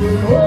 Oh.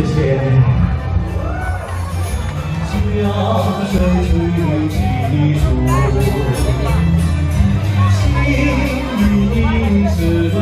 谢谢。夕有几处，心与你是转。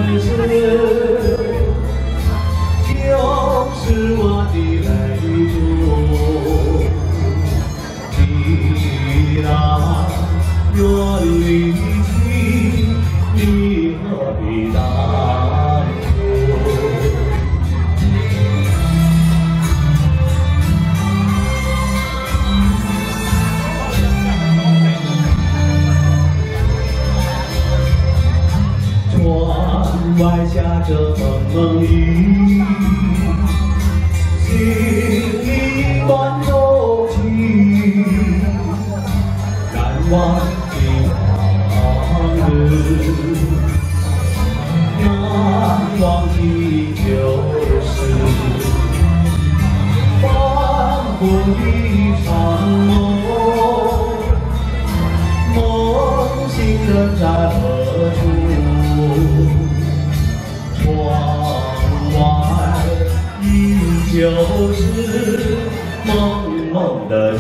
望的往事，难忘的旧事，半空的长梦，梦醒人在何处？窗外依旧是蒙蒙的雨。